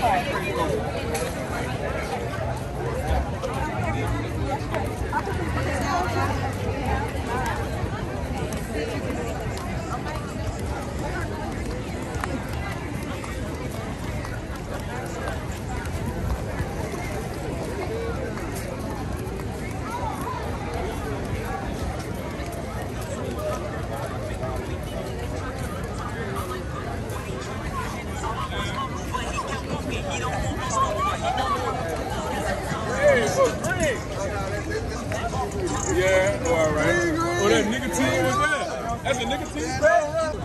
Yeah, Oh, that nicotine was that? That's a nicotine bag?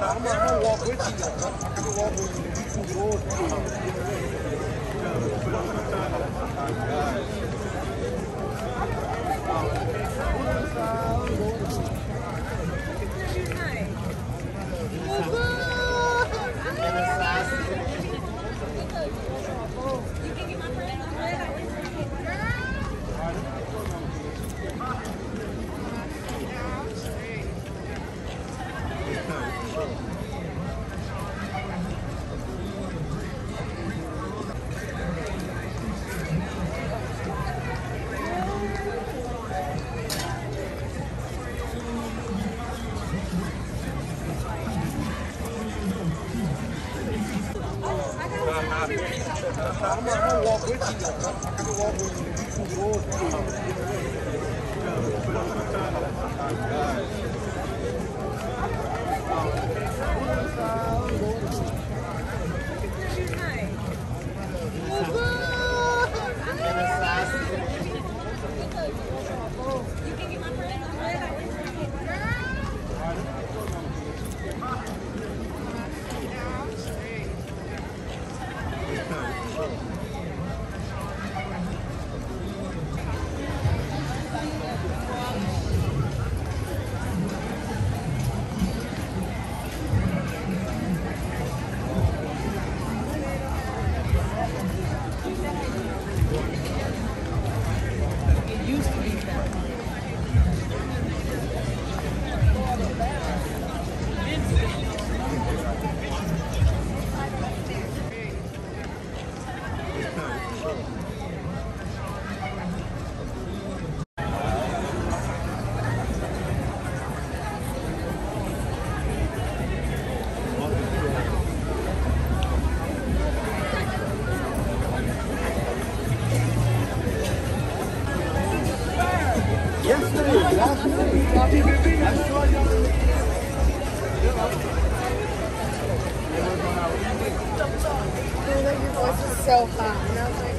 I'm gonna walk with you. I'm gonna walk with you. You can Carmelo Walker Your voice is so hot.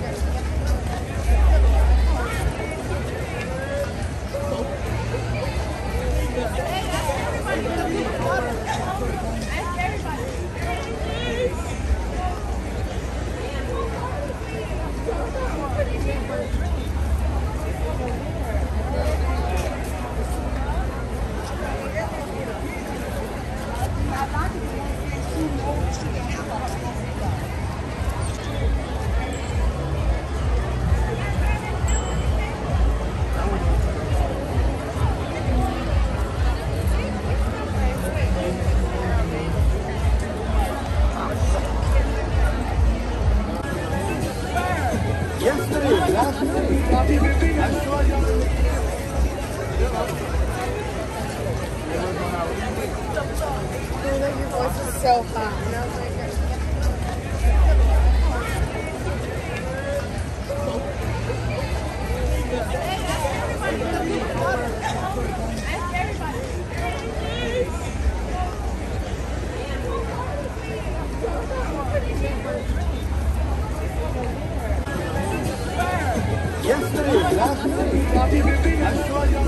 Yesterday, last. I saw you.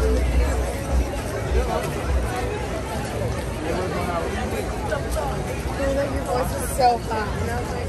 your voice is so hot.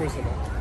ついて。